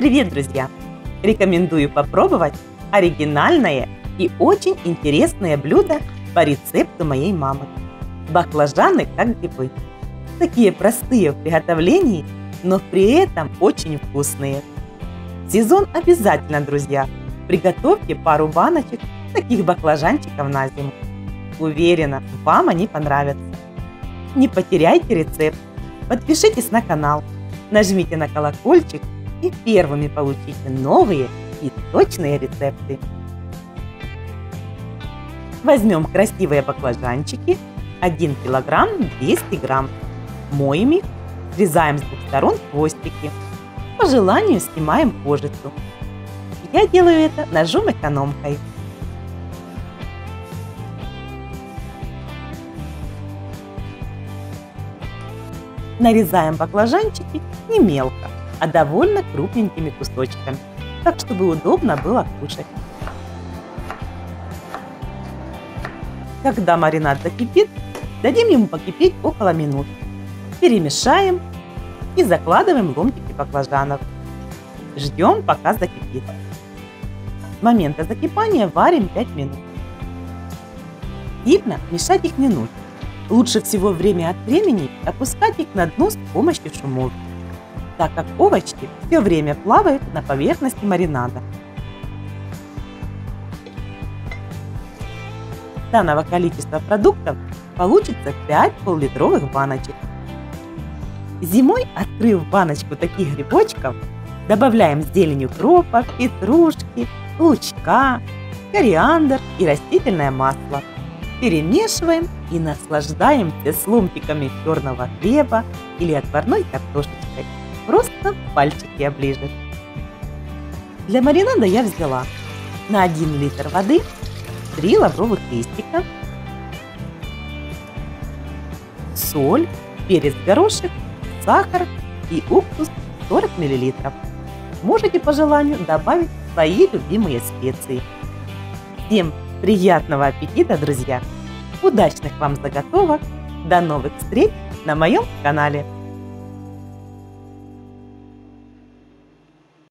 Привет, друзья! Рекомендую попробовать оригинальное и очень интересное блюдо по рецепту моей мамы. Баклажаны как грибы. Такие простые в приготовлении, но при этом очень вкусные. Сезон обязательно, друзья. Приготовьте пару баночек таких баклажанчиков на зиму. Уверена, вам они понравятся. Не потеряйте рецепт. Подпишитесь на канал, нажмите на колокольчик и первыми получите новые и точные рецепты. Возьмем красивые баклажанчики, 1 килограмм 200 грамм. Моем их, срезаем с двух сторон хвостики. По желанию снимаем кожицу. Я делаю это ножом экономкой. Нарезаем баклажанчики не мелко, а довольно крупненькими кусочками, так чтобы удобно было кушать. Когда маринад закипит, дадим ему покипеть около минуты. Перемешаем и закладываем ломтики баклажанов. Ждем, пока закипит. С момента закипания варим 5 минут. Видно, мешать их не нужно. Лучше всего время от времени опускать их на дно с помощью шумовки так как овощи все время плавают на поверхности маринада. Данного количества продуктов получится 5 пол-литровых баночек. Зимой, открыв баночку таких грибочков, добавляем зелень укропа, петрушки, лучка, кориандр и растительное масло. Перемешиваем и наслаждаемся с ломтиками черного хлеба или отварной картошечкой просто пальчики оближет. Для маринада я взяла на 1 литр воды 3 лавровых листика, соль, перец горошек, сахар и уксус 40 мл. Можете по желанию добавить свои любимые специи. Всем приятного аппетита, друзья! Удачных вам заготовок! До новых встреч на моем канале!